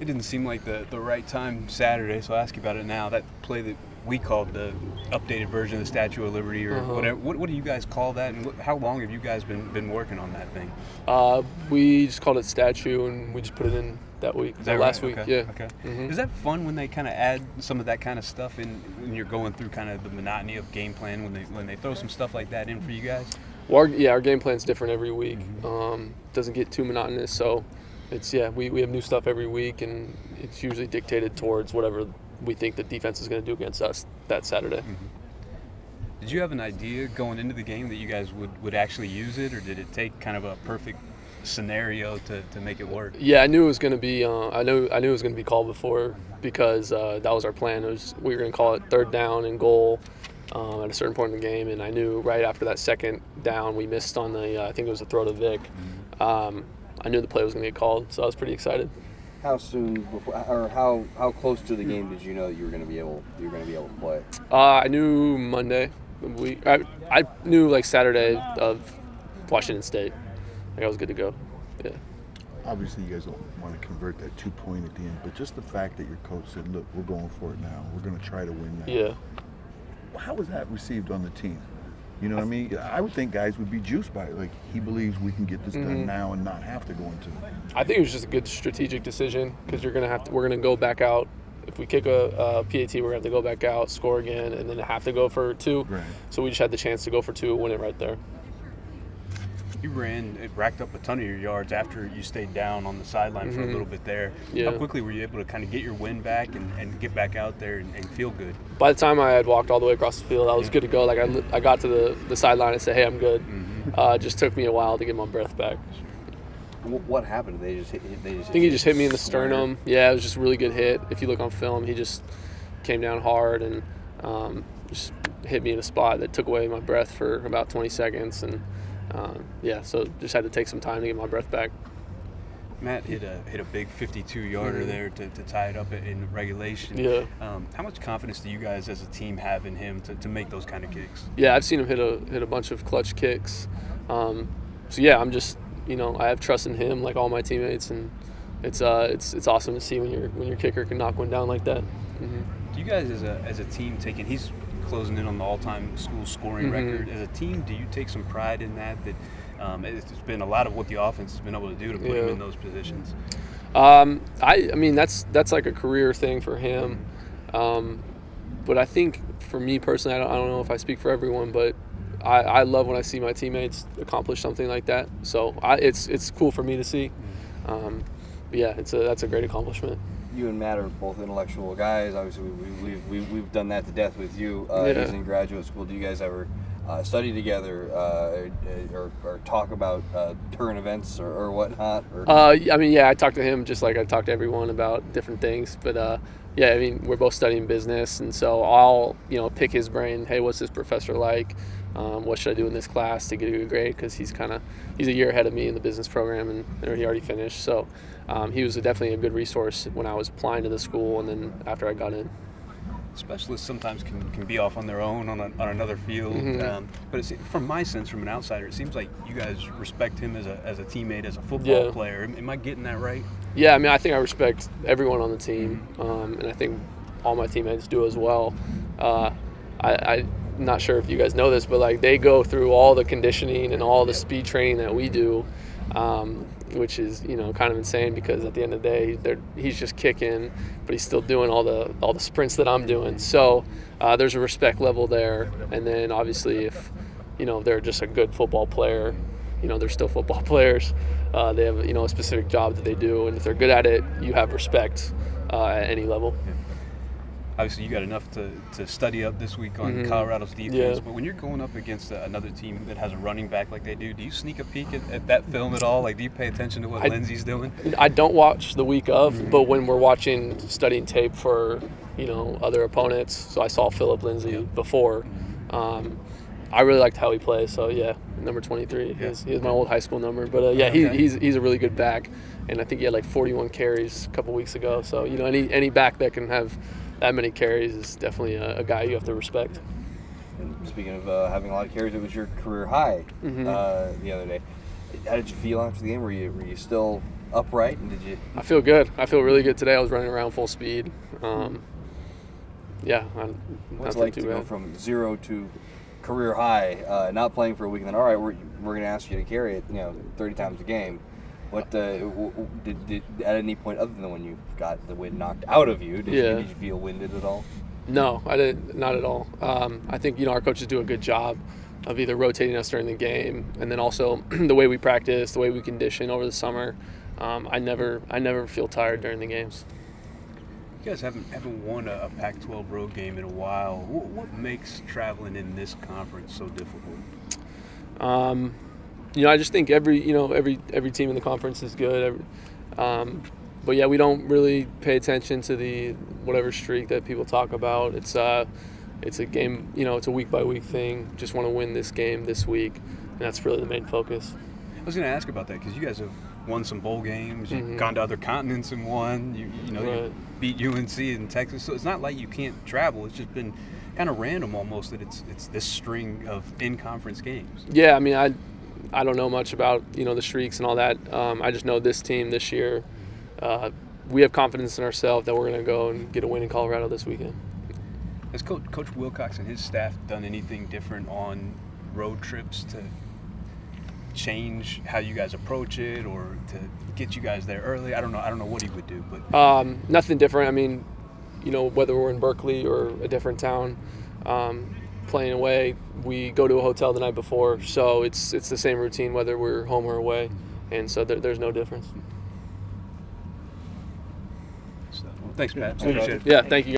It didn't seem like the, the right time Saturday, so I'll ask you about it now. That play that we called the updated version of the Statue of Liberty, or Uh-huh. whatever. What, what do you guys call that, and what, how long have you guys been been working on that thing? Uh, we just called it statue, and we just put it in that week, that last right? week. Okay. Yeah. Okay. Mhm. Is that fun when they kind of add some of that kind of stuff in when you're going through kind of the monotony of game plan when they when they throw some stuff like that in for you guys? Well, our, yeah, our game plan's different every week. Mm-hmm. Um, doesn't get too monotonous, so it's yeah, we, we have new stuff every week, and it's usually dictated towards whatever we think the defense is going to do against us that Saturday. Mm-hmm. Did you have an idea going into the game that you guys would, would actually use it, or did it take kind of a perfect scenario to, to make it work? Yeah, I knew it was going to be. Uh, I knew I knew it was going to be called before because uh, that was our plan. It was we were going to call it third down and goal um, at a certain point in the game, and I knew right after that second down we missed on the. Uh, I think it was a throw to Vic. Um, I knew the play was going to get called, so I was pretty excited. How soon before, or how how close to the game did you know you were going to be able you were going to be able to play? Uh, I knew Monday. We I, I knew like Saturday of Washington State. Like I was good to go. Yeah. Obviously, you guys don't want to convert that two point at the end, but just the fact that your coach said, "Look, we're going for it now. We're going to try to win now." Yeah. How was that received on the team? You know what I mean? I would think guys would be juiced by it. Like he believes we can get this Mhm. done now and not have to go into. I think it was just a good strategic decision because you're gonna have to. We're gonna go back out. If we kick a, a PAT, we're gonna have to go back out, score again, and then have to go for two. Right. So we just had the chance to go for two, win it right there. You ran, it racked up a ton of your yards after you stayed down on the sideline for a Mhm. little bit there. Yeah. How quickly were you able to kind of get your wind back and, and get back out there and, and feel good? By the time I had walked all the way across the field, I was good to go. Like I, I got to the, the sideline and said, "Hey, I'm good." Uh, it just took me a while to get my breath back. What happened? They just hit. They just I think he just hit me in the sternum. Yeah, it was just a really good hit. If you look on film, he just came down hard and um, just hit me in a spot that took away my breath for about 20 seconds. And um, yeah, so just had to take some time to get my breath back. Matt hit a hit a big 52 yarder Mhm. there to, to tie it up in regulation. Yeah. Um, how much confidence do you guys as a team have in him to, to make those kind of kicks? Yeah, I've seen him hit a hit a bunch of clutch kicks. Um, so yeah, I'm just you know I have trust in him like all my teammates, and it's uh it's it's awesome to see when your when your kicker can knock one down like that. hmm Do you guys as a as a team taking he's closing in on the all-time school scoring Mhm. record as a team do you take some pride in that that um, it's been a lot of what the offense has been able to do to put him in those positions Um, I, I mean, that's that's like a career thing for him. Um, but I think for me personally, I don't, I don't know if I speak for everyone, but I, I love when I see my teammates accomplish something like that. So I, it's it's cool for me to see. Um, but yeah, it's a that's a great accomplishment. You and Matt are both intellectual guys. Obviously, we, we, we've, done that to death with you. Uh, Yeah. He's in graduate school. Do you guys ever uh, study together uh, or, or talk about uh, current events or, or whatnot? Or, Uh, I mean, yeah, I talked to him just like I talk to everyone about different things. But uh, yeah, I mean, we're both studying business, and so I'll you know pick his brain. Hey, what's this professor like? Um, what should I do in this class to get a good grade? Because he's kind of he's a year ahead of me in the business program, and he already finished. So um, he was definitely a good resource when I was applying to the school, and then after I got in. specialists sometimes can, can be off on their own on, a, on another field Mhm. um, but from my sense from an outsider it seems like you guys respect him as a, as a teammate as a football Yeah. player am, i getting that right Yeah, I mean, I think I respect everyone on the team, um, and I think all my teammates do as well. Uh, I, I'm not sure if you guys know this, but like they go through all the conditioning and all the speed training that we do, um, which is you know kind of insane because at the end of the day, they're, he's just kicking, but he's still doing all the all the sprints that I'm doing. So uh, there's a respect level there, and then obviously if you know they're just a good football player, you know they're still football players. Uh, they have you know a specific job that they do, and if they're good at it, you have respect uh, at any level. Obviously you got enough to, to study up this week on Mhm. colorado's defense Yeah. but when you're going up against another team that has a running back like they do do you sneak a peek at, at that film at all like do you pay attention to what I- Lindsay's doing I don't watch the week of, but when we're watching studying tape for you know other opponents, so I saw Phillip Lindsay before. Um, I really liked how he plays. So yeah, number 23. Yeah. He's, he's my old high school number, but uh, yeah, he, Okay. he's he's a really good back, and I think he had like 41 carries a couple weeks ago. So you know any any back that can have that many carries is definitely a, a guy you have to respect. And speaking of uh, having a lot of carries, it was your career high Mhm. uh, the other day. How did you feel after the game? Were you were you still upright? And did you? I feel good. I feel really good today. I was running around full speed. Um, yeah, I'm, What's it like to too go from zero to career high, uh, not playing for a week, and then all right, we're, we're going to ask you to carry it, you know, 30 times a game. What uh, w- w- did, did at any point other than when you got the wind knocked out of you? Did, you, Yeah. did you feel winded at all? No, I didn't. Not at all. Um, I think you know our coaches do a good job of either rotating us during the game, and then also the way we practice, the way we condition over the summer. Um, I never, I never feel tired during the games. You guys haven't haven't won a, a Pac-12 road game in a while. What, what makes traveling in this conference so difficult? Um, you know, I just think every you know every every team in the conference is good. Every, um, but yeah, we don't really pay attention to the whatever streak that people talk about. It's uh, it's a game. You know, it's a week by week thing. Just want to win this game this week, and that's really the main focus. I was going to ask about that because you guys have won some bowl games. You've Mhm. gone to other continents and won. You, you know, you beat UNC in Texas. So it's not like you can't travel. It's just been kind of random almost that it's it's this string of in-conference games. Yeah, I mean, I I don't know much about you know the streaks and all that. Um, I just know this team this year. Uh, we have confidence in ourselves that we're going to go and get a win in Colorado this weekend. Has Coach, Coach Wilcox and his staff done anything different on road trips to change how you guys approach it, or to get you guys there early? I don't know. I don't know what he would do, but Um, nothing different. I mean, you know, whether we're in Berkeley or a different town, um, playing away, we go to a hotel the night before, so it's it's the same routine whether we're home or away, and so there, there's no difference. so, thanks, Pat. Appreciate it. Yeah, thank you.